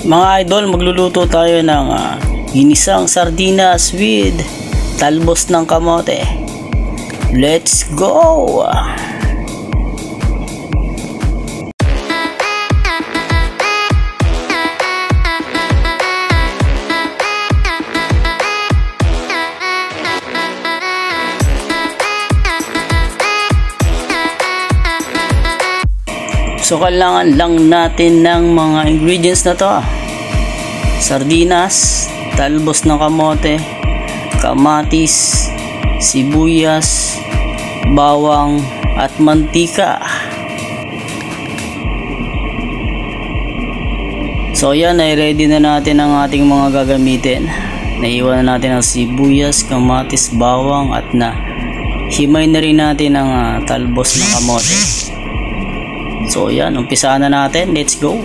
Mga idol, magluluto tayo ng ah, ginisang sardinas with talbos ng kamote. Let's go! So kailangan lang natin ng mga ingredients na to. Sardinas, talbos ng kamote, kamatis, sibuyas, bawang at mantika. So yan, ay ready na natin ang ating mga gagamitin. Naiwan na natin ang sibuyas, kamatis, bawang at na himay na rin natin ang ah, talbos ng kamote. So yan, umpisa na natin. Let's go.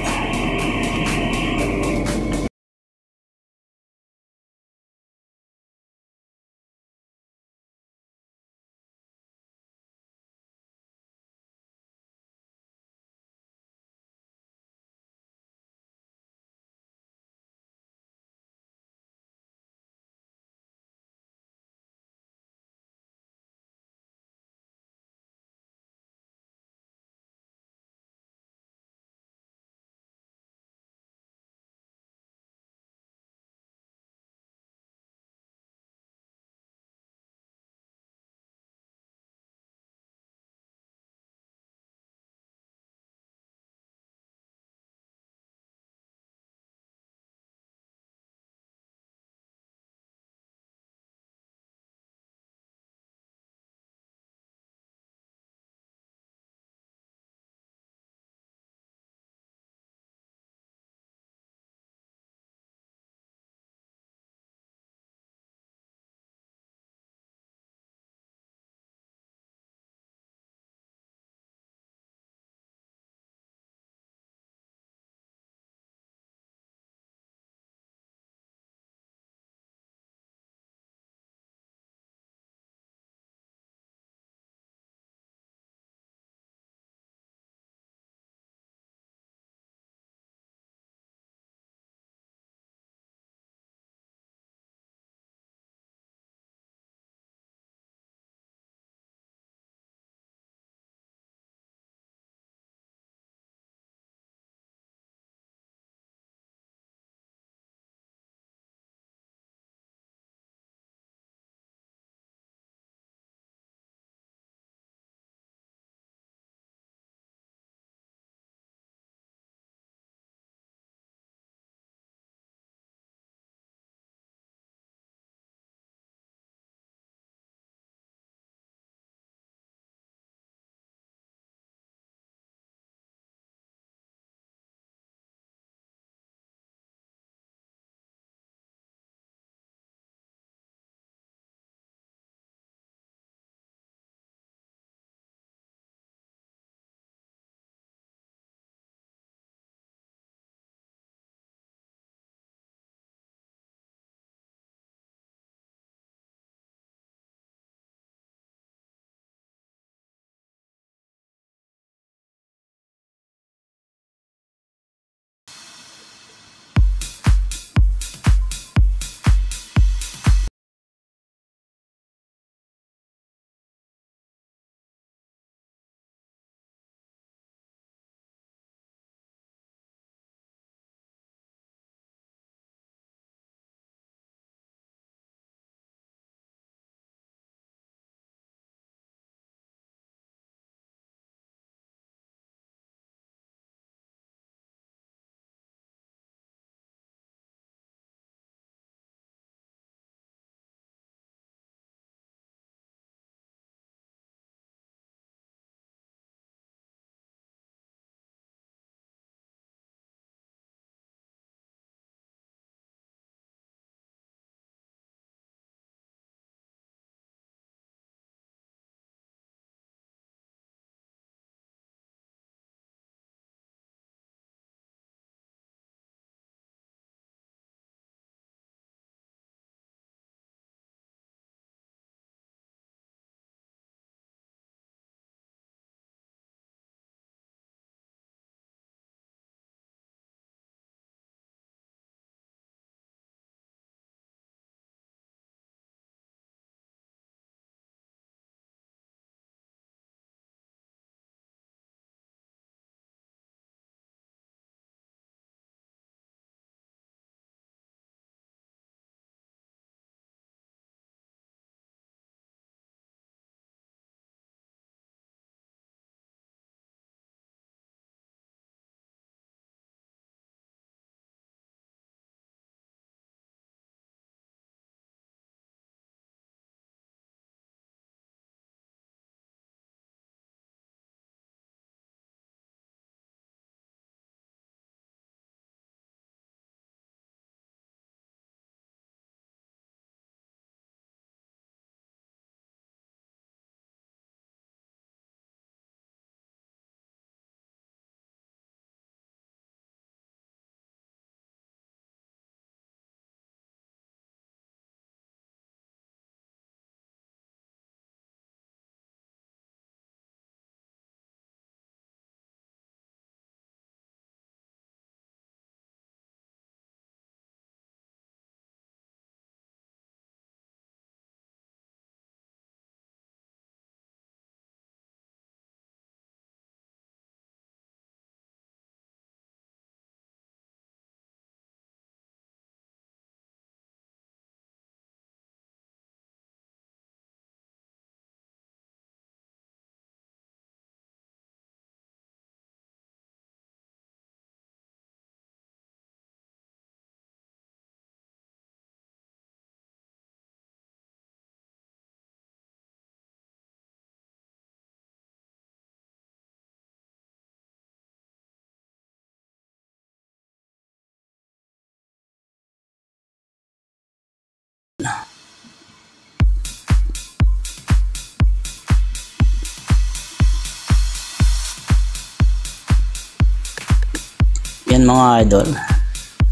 Yan mga idol.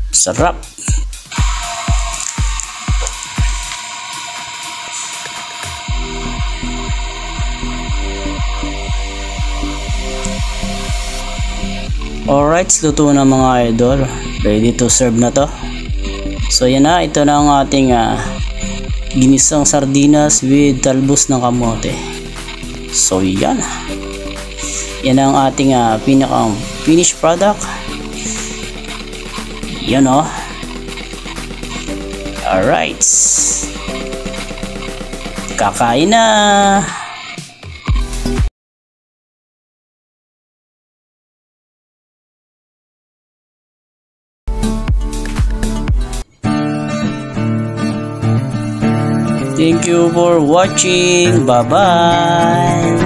Sarap. Alright, luto na mga idol. Ready to serve na to. So yan na, ito na ang ating ah, ginisang sardinas with talbos ng kamote. So yan. Yan ang ating uh, pinakang finished product. O. Oh. Alright. Kakain na. Thank you for watching. Bye-bye.